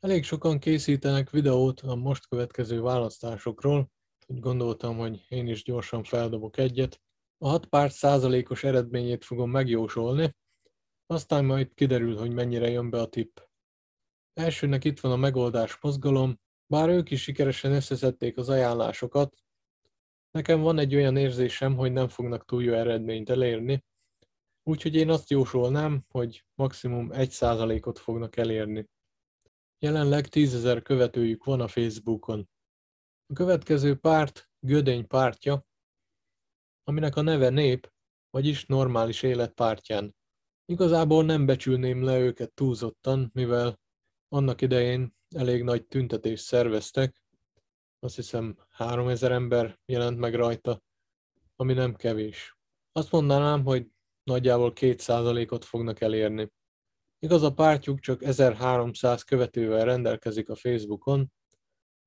Elég sokan készítenek videót a most következő választásokról, úgy gondoltam, hogy én is gyorsan feldobok egyet. A hat párt százalékos eredményét fogom megjósolni, aztán majd kiderül, hogy mennyire jön be a tipp. Elsőnek itt van a megoldás mozgalom, bár ők is sikeresen összeszedték az ajánlásokat, nekem van egy olyan érzésem, hogy nem fognak túl jó eredményt elérni, úgyhogy én azt jósolnám, hogy maximum 1%-ot fognak elérni. Jelenleg 10.000 követőjük van a Facebookon. A következő párt Gödény pártja, aminek a neve Nép, vagyis normális élet pártján. Igazából nem becsülném le őket túlzottan, mivel annak idején elég nagy tüntetést szerveztek, azt hiszem 3000 ember jelent meg rajta, ami nem kevés. Azt mondanám, hogy nagyjából 2%-ot fognak elérni. Igaz, a pártjuk csak 1300 követővel rendelkezik a Facebookon,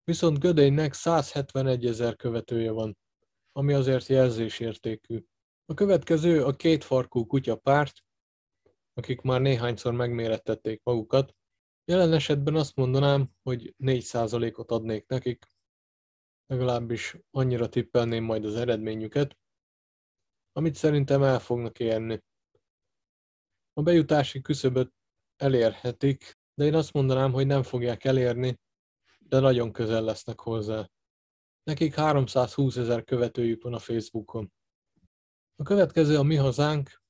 viszont Gödénynek 171 ezer követője van, ami azért jelzésértékű. A következő a két farkú kutya párt, akik már néhányszor megmérettették magukat. Jelen esetben azt mondanám, hogy 4%-ot adnék nekik, legalábbis annyira tippelném majd az eredményüket, amit szerintem el fognak érni. A bejutási küszöböt elérhetik, de én azt mondanám, hogy nem fogják elérni, de nagyon közel lesznek hozzá. Nekik 320 ezer követőjük van a Facebookon. A következő a Mi Hazánk.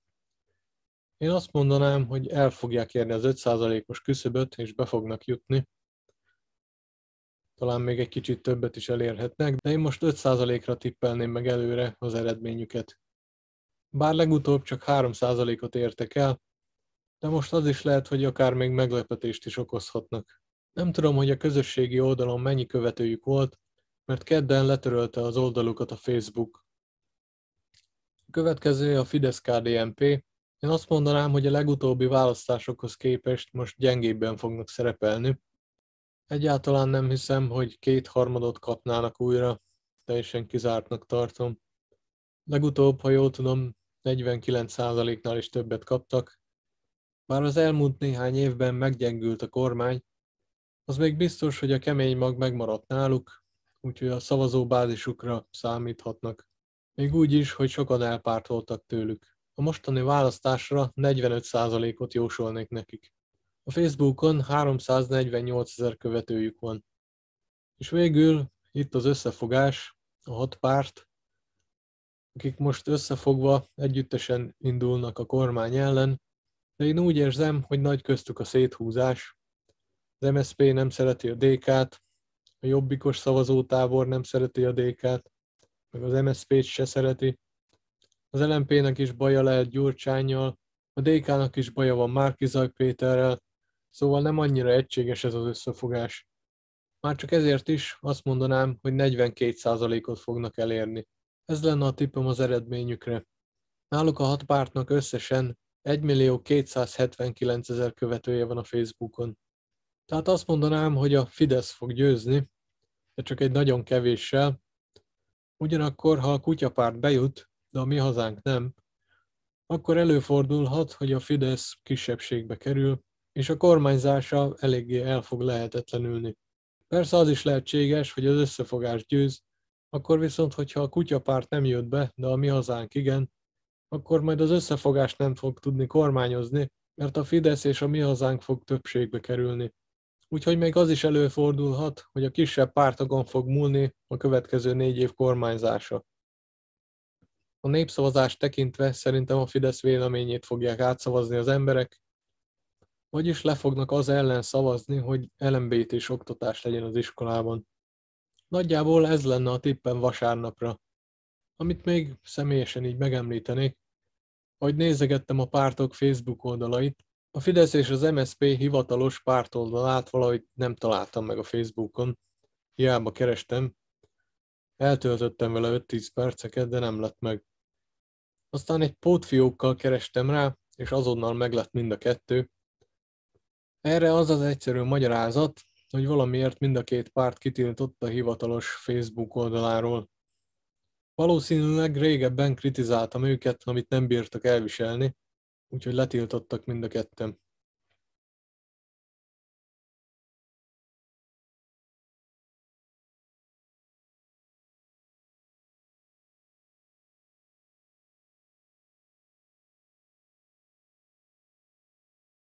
Én azt mondanám, hogy el fogják érni az 5%-os küszöböt, és be fognak jutni. Talán még egy kicsit többet is elérhetnek, de én most 5%-ra tippelném meg előre az eredményüket. Bár legutóbb csak 3%-ot értek el, de most az is lehet, hogy akár még meglepetést is okozhatnak. Nem tudom, hogy a közösségi oldalon mennyi követőjük volt, mert kedden letörölte az oldalukat a Facebook. A következő a Fidesz-KDNP. Én azt mondanám, hogy a legutóbbi választásokhoz képest most gyengébben fognak szerepelni. Egyáltalán nem hiszem, hogy kétharmadot kapnának újra, teljesen kizártnak tartom. Legutóbb, ha jól tudom, 49%-nál is többet kaptak, bár az elmúlt néhány évben meggyengült a kormány, az még biztos, hogy a kemény mag megmaradt náluk, úgyhogy a szavazóbázisukra számíthatnak. Még úgy is, hogy sokan elpártoltak tőlük. A mostani választásra 45%-ot jósolnék nekik. A Facebookon 348 ezer követőjük van. És végül itt az összefogás, a hat párt, akik most összefogva együttesen indulnak a kormány ellen, de én úgy érzem, hogy nagy köztük a széthúzás. Az MSZP nem szereti a DK-t, a jobbikos szavazótábor nem szereti a DK-t, meg az MSZP-t se szereti. Az LMP-nek is baja lehet Gyurcsányjal, a DK-nak is baja van Márkizaj Péterrel, szóval nem annyira egységes ez az összefogás. Már csak ezért is azt mondanám, hogy 42%-ot fognak elérni. Ez lenne a tippem az eredményükre. Náluk a hat pártnak összesen 1 millió 279 ezer követője van a Facebookon. Tehát azt mondanám, hogy a Fidesz fog győzni, de csak egy nagyon kevéssel. Ugyanakkor, ha a kutyapárt bejut, de a mi hazánk nem, akkor előfordulhat, hogy a Fidesz kisebbségbe kerül, és a kormányzása eléggé el fog lehetetlenülni. Persze az is lehetséges, hogy az összefogás győz, akkor viszont, hogyha a kutyapárt nem jött be, de a mi hazánk igen, akkor majd az összefogás nem fog tudni kormányozni, mert a Fidesz és a mi hazánk fog többségbe kerülni. Úgyhogy még az is előfordulhat, hogy a kisebb pártokon fog múlni a következő négy év kormányzása. A népszavazást tekintve szerintem a Fidesz véleményét fogják átszavazni az emberek, vagyis le fognak az ellen szavazni, hogy LMBT és oktatás legyen az iskolában. Nagyjából ez lenne a tippem vasárnapra. Amit még személyesen így megemlítenék, ahogy nézegettem a pártok Facebook oldalait, a Fidesz és az MSP hivatalos pártoldalát valahogy nem találtam meg a Facebookon. Hiába kerestem. Eltöltöttem vele 5-10 perceket, de nem lett meg. Aztán egy pótfiókkal kerestem rá, és azonnal meglett mind a kettő. Erre az az egyszerű magyarázat, hogy valamiért mind a két párt kitiltott a hivatalos Facebook oldaláról. Valószínűleg régebben kritizáltam őket, amit nem bírtak elviselni, úgyhogy letiltottak mind a ketten.